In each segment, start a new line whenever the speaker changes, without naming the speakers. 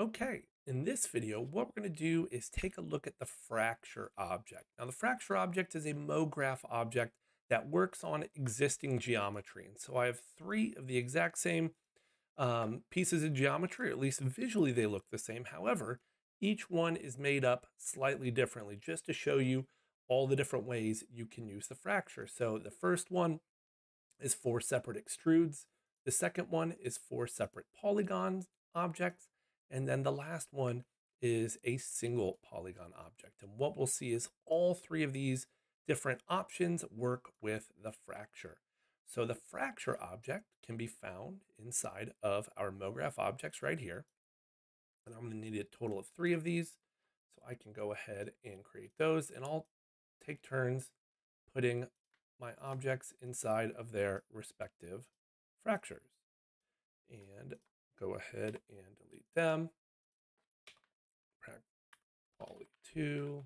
Okay, in this video, what we're going to do is take a look at the fracture object. Now, the fracture object is a MoGraph object that works on existing geometry. And so I have three of the exact same um, pieces of geometry, or at least visually they look the same. However, each one is made up slightly differently, just to show you all the different ways you can use the fracture. So the first one is four separate extrudes. The second one is four separate polygons objects. And then the last one is a single polygon object. And what we'll see is all three of these different options work with the fracture. So the fracture object can be found inside of our MoGraph objects right here. And I'm going to need a total of three of these. So I can go ahead and create those and I'll take turns putting my objects inside of their respective fractures. And go ahead and delete them. Poly 2.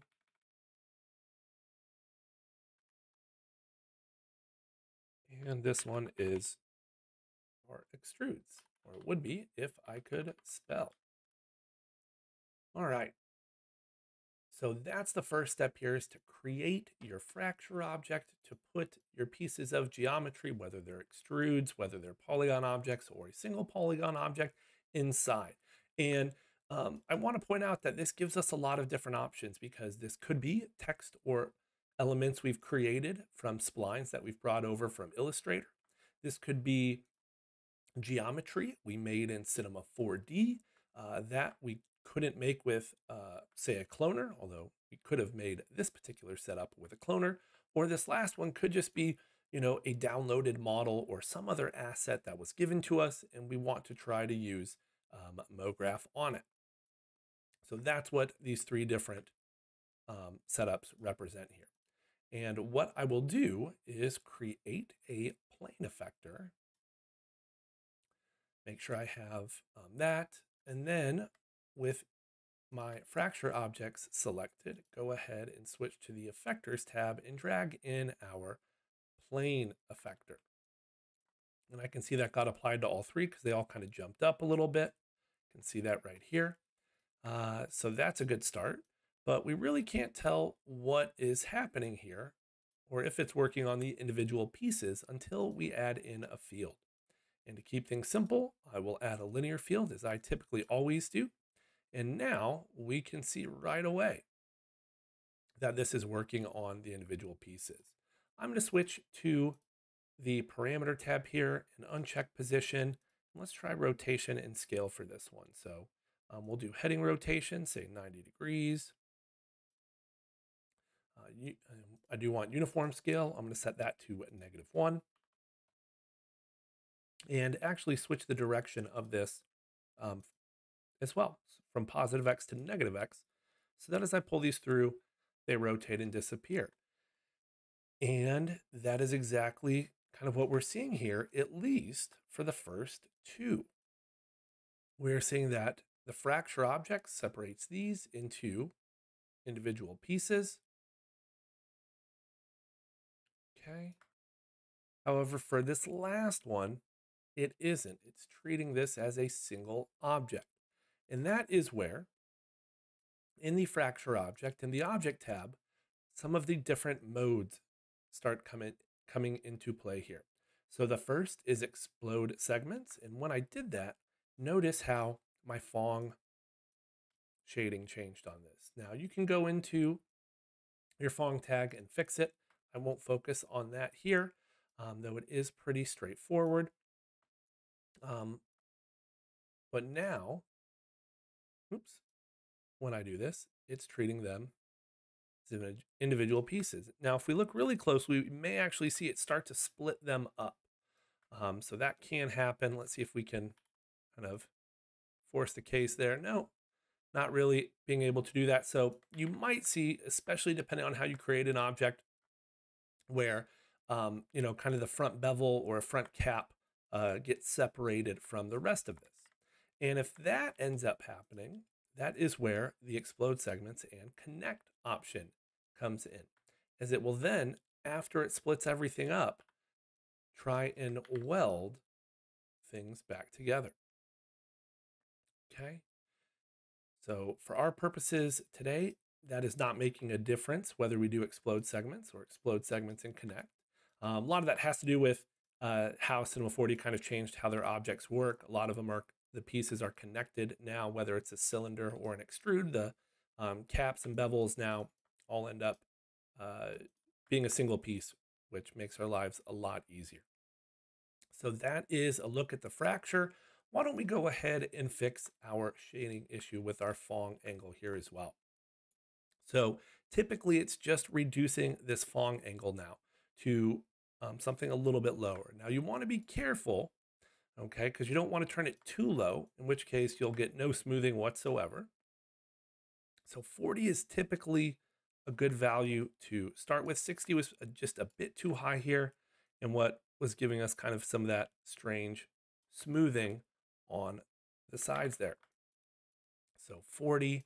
And this one is for extrudes, or it would be if I could spell. All right. So that's the first step here is to create your fracture object to put your pieces of geometry, whether they're extrudes, whether they're polygon objects or a single polygon object inside. And um, I want to point out that this gives us a lot of different options because this could be text or elements we've created from splines that we've brought over from Illustrator. This could be geometry we made in Cinema 4D uh, that we couldn't make with, uh, say, a cloner, although we could have made this particular setup with a cloner, or this last one could just be, you know, a downloaded model or some other asset that was given to us, and we want to try to use um, MoGraph on it. So that's what these three different um, setups represent here. And what I will do is create a plane effector. Make sure I have um, that. And then with my fracture objects selected, go ahead and switch to the effectors tab and drag in our plane effector. And I can see that got applied to all three because they all kind of jumped up a little bit. You can see that right here. Uh, so that's a good start, but we really can't tell what is happening here or if it's working on the individual pieces until we add in a field. And to keep things simple, I will add a linear field as I typically always do. And now we can see right away that this is working on the individual pieces. I'm going to switch to the parameter tab here and uncheck position. Let's try rotation and scale for this one. So um, we'll do heading rotation, say 90 degrees. Uh, you, um, I do want uniform scale. I'm going to set that to negative one. And actually switch the direction of this um, as well, from positive x to negative x, so that as I pull these through, they rotate and disappear. And that is exactly kind of what we're seeing here, at least for the first two. We're seeing that the fracture object separates these into individual pieces. Okay. However, for this last one, it isn't. It's treating this as a single object. And that is where, in the fracture object, in the object tab, some of the different modes start coming, coming into play here. So the first is explode segments. And when I did that, notice how my Phong shading changed on this. Now you can go into your Phong tag and fix it. I won't focus on that here, um, though it is pretty straightforward. Um, but now oops, when I do this, it's treating them as individual pieces. Now, if we look really close, we may actually see it start to split them up. Um, so that can happen. Let's see if we can kind of force the case there. No, not really being able to do that. So you might see, especially depending on how you create an object, where um, you know, kind of the front bevel or a front cap uh, gets separated from the rest of this. And if that ends up happening, that is where the explode segments and connect option comes in, as it will then, after it splits everything up, try and weld things back together. Okay. So for our purposes today, that is not making a difference whether we do explode segments or explode segments and Connect. Um, a lot of that has to do with uh, how Cinema 4D kind of changed how their objects work. A lot of them are the pieces are connected now, whether it's a cylinder or an extrude. The um, caps and bevels now all end up uh, being a single piece, which makes our lives a lot easier. So that is a look at the fracture. Why don't we go ahead and fix our shading issue with our Phong angle here as well. So typically it's just reducing this Phong angle now to um, something a little bit lower. Now you want to be careful, okay, because you don't want to turn it too low, in which case you'll get no smoothing whatsoever. So 40 is typically a good value to start with. 60 was uh, just a bit too high here, and what was giving us kind of some of that strange smoothing on the sides there. So 40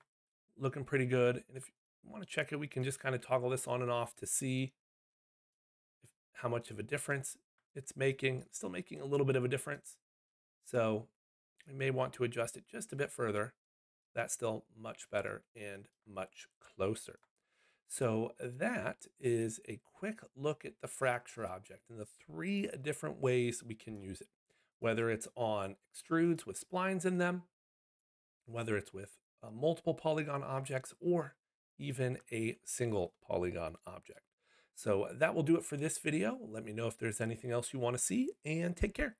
looking pretty good. And if you want to check it, we can just kind of toggle this on and off to see if, how much of a difference it's making. Still making a little bit of a difference. So we may want to adjust it just a bit further. That's still much better and much closer. So that is a quick look at the fracture object and the three different ways we can use it, whether it's on extrudes with splines in them, whether it's with uh, multiple polygon objects, or even a single polygon object. So that will do it for this video. Let me know if there's anything else you want to see and take care.